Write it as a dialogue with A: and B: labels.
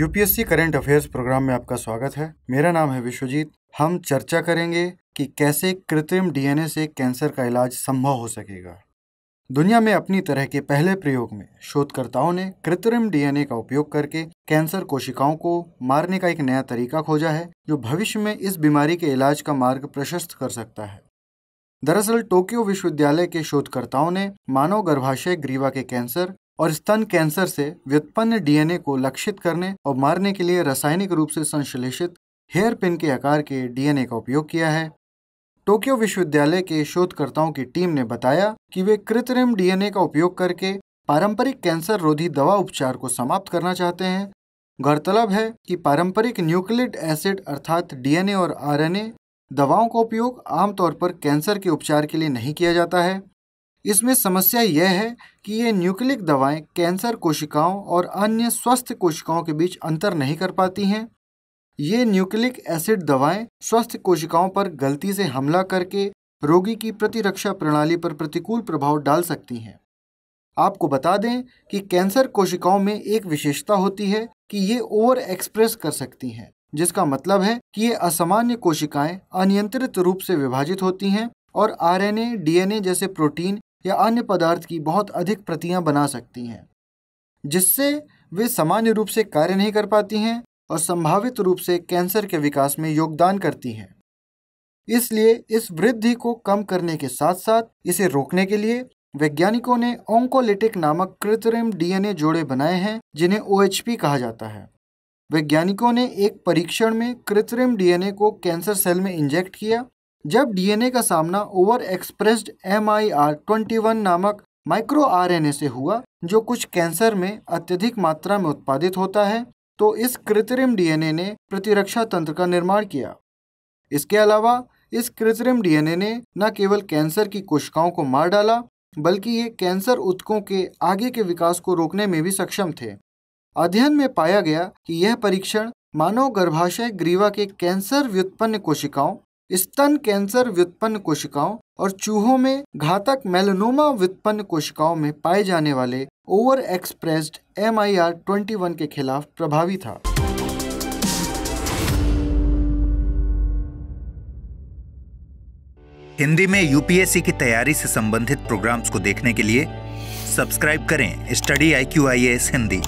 A: UPSC current affairs programme में आपका स्वागत है। मेरा नाम है विश्वजीत। हम चर्चा करेंगे कि कैसे कृत्रिम डीएनए से कैंसर का इलाज संभव हो सकेगा। दुनिया में अपनी तरह के पहले प्रयोग में शोधकर्ताओं ने कृत्रिम डीएनए का उपयोग करके कैंसर कोशिकाओं को मारने का एक नया तरीका खोजा है, जो भविष्य में इस बीमारी के इलाज का मार्ग प्रशस्त कर सकता है। दरअसल, टोक्यो विश्वविद्यालय के शोधकर्ताओं ने मानव गर्भाशय ग्रीवा के कैंसर और स्तन कैंसर से व्युत्पन्न डीएनए को लक्षित करने और मारने के लिए रासायनिक रूप से संश्लेषित हेयर पिन के आकार के डीएनए का उपयोग किया है। टोक्यो विश्वविद्यालय के शोधकर्ताओं की टीम ने बताया कि वे कृत्रिम डीएनए का उपयोग करके पारंपरिक कैंसर रोधी दवा उपचार को समाप्त करना चाहते हैं। गौरतलब है कि पारंपरिक न्यूक्लिक एसिड अर्थात डीएनए और आरएनए दवाओं का उपयोग आमतौर पर कैंसर के उपचार के लिए नहीं किया जाता है। इसमें समस्या यह है कि ये न्यूक्लिक दवाएँ कैंसर कोशिकाओं और अन्य स्वस्थ कोशिकाओं के बीच अंतर नहीं कर पाती हैं। ये न्यूक्लिक एसिड दवाएँ स्वस्थ कोशिकाओं पर गलती से हमला करके रोगी की प्रतिरक्षा प्रणाली पर प्रतिकूल प्रभाव डाल सकती हैं। आपको बता दें कि कैंसर कोशिकाओं में एक विशेषता होती है कि ये ओवर एक्सप्रेस कर सकती हैं जिसका मतलब है कि ये असामान्य कोशिकाएँ अनियंत्रित रूप से विभाजित होती हैं और आरएनए, डीएनए जैसे प्रोटीन या अन्य पदार्थ की बहुत अधिक प्रतियाँ बना सकती हैं, जिससे वे सामान्य रूप से कार्य नहीं कर पाती हैं और संभावित रूप से कैंसर के विकास में योगदान करती हैं। इसलिए इस वृद्धि को कम करने के साथ साथ इसे रोकने के लिए वैज्ञानिकों ने ओंकोलिटिक नामक कृत्रिम डीएनए जोड़े बनाए हैं, जिन्हें ओएचपी कहा जाता है। वैज्ञानिकों ने एक परीक्षण में कृत्रिम डीएनए को कैंसर सेल में इंजेक्ट किया जब डीएनए का सामना over expressed M I R twenty one नामक माइक्रो आरएनए से हुआ, जो कुछ कैंसर में अत्यधिक मात्रा में उत्पादित होता है तो इस कृत्रिम डीएनए ने प्रतिरक्षा तंत्र का निर्माण किया। इसके अलावा, इस कृत्रिम डीएनए ने न केवल कैंसर की कोशिकाओं को मार डाला, बल्कि ये कैंसर उत्कों के आगे के विकास को रोकने में भी सक्षम थे। अध्ययन में पाया गया कि यह परीक्षण मानव गर्भाशय ग्रीवा के कैंसर व्युत्पन्न कोशिकाओं स्तन कैंसर व्युत्पन्न कोशिकाओं और चूहों में घातक मेलनोमा व्युत्पन्न कोशिकाओं में पाए जाने वाले over expressed M I R twenty one के खिलाफ प्रभावी था।
B: हिंदी में यूपीएससी की तैयारी से संबंधित प्रोग्राम्स को देखने के लिए सब्सक्राइब करें study I Q I S Hindi.